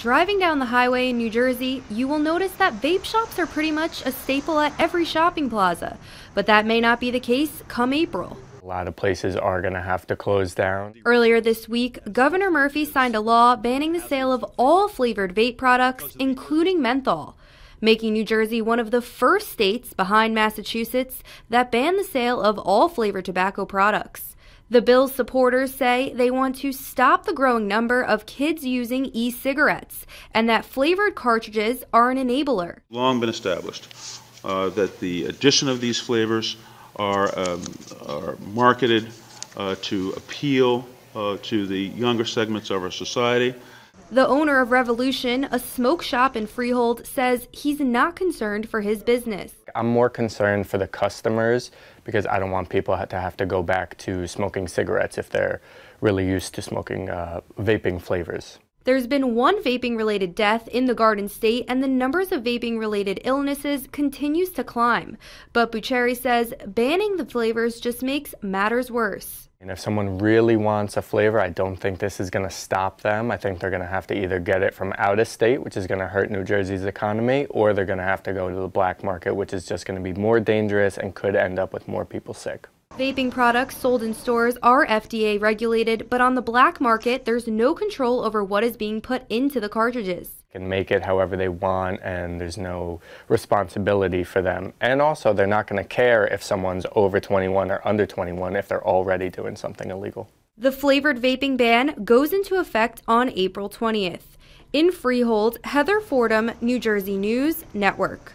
Driving down the highway in New Jersey, you will notice that vape shops are pretty much a staple at every shopping plaza. But that may not be the case come April. A lot of places are going to have to close down. Earlier this week, Governor Murphy signed a law banning the sale of all flavored vape products, including menthol, making New Jersey one of the first states behind Massachusetts that banned the sale of all flavored tobacco products. The bill's supporters say they want to stop the growing number of kids using e cigarettes and that flavored cartridges are an enabler. Long been established uh, that the addition of these flavors are, um, are marketed uh, to appeal uh, to the younger segments of our society. The owner of Revolution, a smoke shop in Freehold, says he's not concerned for his business. I'm more concerned for the customers because I don't want people to have to go back to smoking cigarettes if they're really used to smoking uh, vaping flavors. There's been one vaping related death in the Garden State, and the numbers of vaping related illnesses continues to climb. But Buccheri says banning the flavors just makes matters worse. And if someone really wants a flavor, I don't think this is going to stop them. I think they're going to have to either get it from out of state, which is going to hurt New Jersey's economy, or they're going to have to go to the black market, which is just going to be more dangerous and could end up with more people sick. Vaping products sold in stores are FDA regulated, but on the black market, there's no control over what is being put into the cartridges can make it however they want and there's no responsibility for them. And also, they're not going to care if someone's over 21 or under 21 if they're already doing something illegal. The flavored vaping ban goes into effect on April 20th. In Freehold, Heather Fordham, New Jersey News Network.